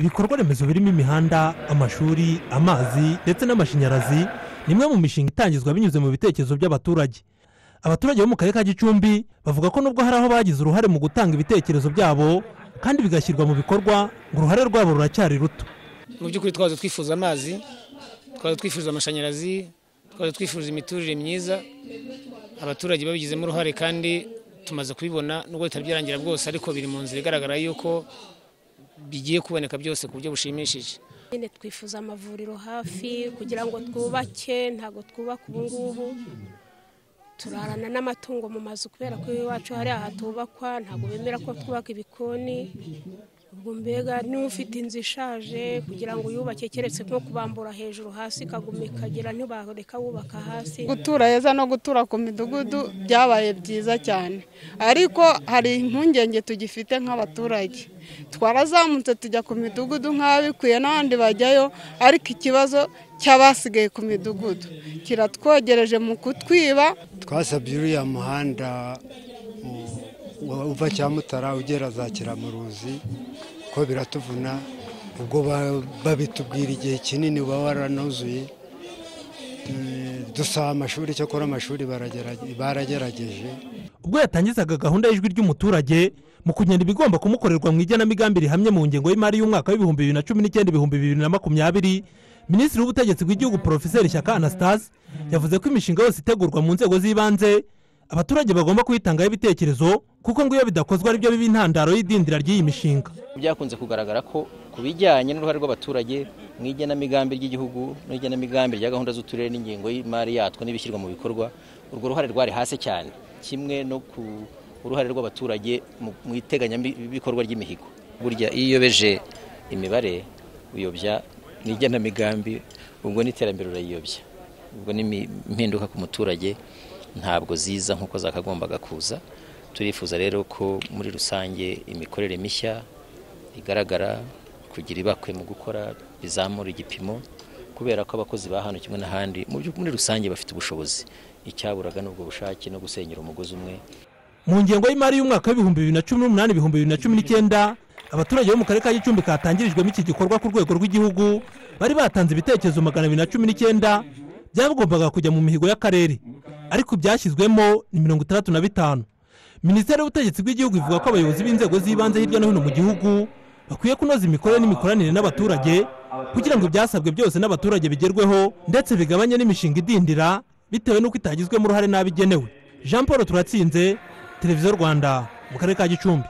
ibikorwa remezo birimo imihanda amashuri amazi ndetse n'amashanyarazi ni imwe mu mishinga itangizwa binyuze mu bitekerezo by'abaturage. Abaturage bo mu karere ka gicumbi bavuga ko nubwo hari aho bagize uruhare mu gutanga ibitekerezo byabo kandi bigashyirwa mu bikorwa ngo uruhare rwabo ruracyari ruto. Mu by'ukuri twaza twifuza amazi twaza twifuza amashanyarazi twaza twifuza imiturire myiza. Abaturage babigizemo uruhare kandi tumaze kubibona nubwo bitari byarangira bwose ariko biri mu nzira igaragara yuko bigiye kuboneka byose ku buryo bushimishije. Nyine twifuza amavuriro hafi kugira ngo twubake ntabwo twubaka ubu ngubu turarana n'amatungo mu mazu kubera ko iwacu hari ahatubakwa ntabwo bemera ko twubaka ibikoni. Ubwo mbega niba ufite inzu ishaje kugira ngo uyubake keretse nko kubambura hejuru hasi ikaguma ikagera ntibareka wubaka hasi. Gutura heza no gutura ku midugudu byabaye byiza cyane. Ariko hari impungenge tugifite nk'abaturage. Twarazamutse tujya ku midugudu nk'ababikwiye n'abandi bajyayo ariko ikibazo cy'abasigaye ku midugudu. Kiratwogereje mu kutwiba. Twasabye uriya muhanda uva cyamutara ugera za kiramuruzi ko biratuvuna. Ubwo babitubwira igihe kinini uba waranuzuye dusaba amashuri cyakora amashuri baragerageje. Ubwo yatangizaga gahunda y'ijwi ry'umuturage mu kugenda ibigomba kumukorerwa mu igenamigambi rihamye mu ngengo y'imari y'umwaka w'ibihumbi bibiri na cumi n'icyenda ibihumbi bibiri na makumyabiri minisitiri w'ubutegetsi bw'igihugu porofeseri shyaka anastase yavuze ko imishinga yose itegurwa mu nzego z'ibanze abaturage bagomba kuyitangaho ibitekerezo kuko ngo iyo bidakozwe ari byo biba intandaro y'idindira ry'iyi mishinga. Byakunze kugaragara ko ku bijyanye n'uruhare rw'abaturage mu igenamigambi ry'igihugu n'igenamigambi rya gahunda z'uturere n'ingengo y'imari yatwo n'ibishyirwa mu bikorwa urwo ruhare rwari hasi cyane. Kimwe no ku uruhare rw'abaturage mu iteganyabikorwa ry'imihigo. Burya iyo uyobeje imibare uyobya n'igenamigambi ubwo n'iterambere urayiyobya. Ubwo n'impinduka ku muturage ntabwo ziza nk'uko zakagombaga kuza. Turifuza rero ko muri rusange imikorere mishya igaragara kugira ibakwe mu gukora bizamura igipimo kubera ko abakozi ba hano kimwe n'ahandi muri rusange bafite ubushobozi. Icyaburaga n'ubwo bushake no gusenyera umugozi umwe. Mu ngengo y'imari y'umwaka w'ibihumbi bibiri na cumi n'umunani ibihumbi bibiri na cumi n'icyenda abaturage bo mu karere ka gicumbi katangirijwemo iki gikorwa ku rwego rw'igihugu. Bari batanze ibitekerezo magana abiri na cumi n'icyenda byagombaga kujya mu mihigo y'akarere. Ariko ibyashyizwemo ni mirongo itandatu na bitanu. Minisiteri y'ubutegetsi bw'igihugu ivuga ko abayobozi b'inzego z'ibanze hirya no hino mu gihugu bakwiye kunoza imikorere n'imikoranire n'abaturage kugira ngo ibyasabwe byose n'abaturage bigerweho ndetse bigabanye n'imishinga idindira bitewe n'uko itagizwemo uruhare n'abigenewe. Jean paul turatsinze televiziyo rwanda mu karere ka gicumbi.